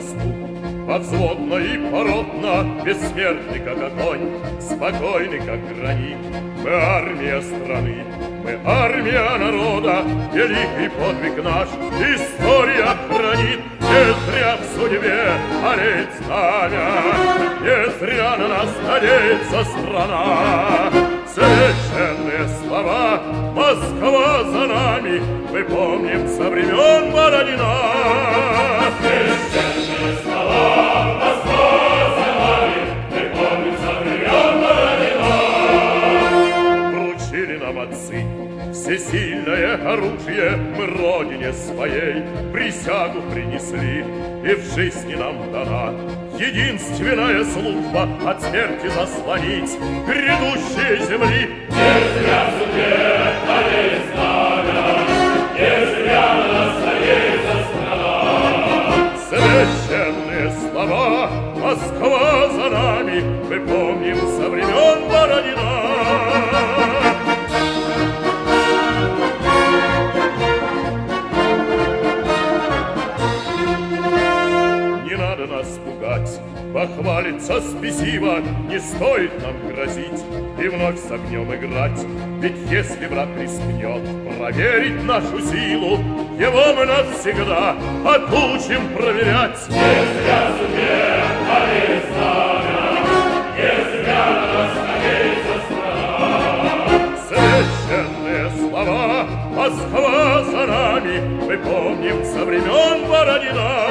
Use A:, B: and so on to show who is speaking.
A: мосту. Подзводно и породно, бессмертный как огонь, спокойный как гранит. Мы армия страны, мы армия народа, великий подвиг наш, история хранит. Не зря в судьбе олеет знамя, не зря на нас надеется страна. Священные слова «Москва за нами» мы помним со времен Всесильное оружие мы родине своей Присягу принесли, и в жизни нам дана. Единственная служба от смерти заслонить Грядущие земли грозить. Похвалиться спесиво не стоит нам грозить И вновь с огнем играть. Ведь если враг рискнет проверить нашу силу, Его мы навсегда отучим проверять. Не зря сумел Александра, не зря Священные слова а Москва за нами Мы помним со времен Бородина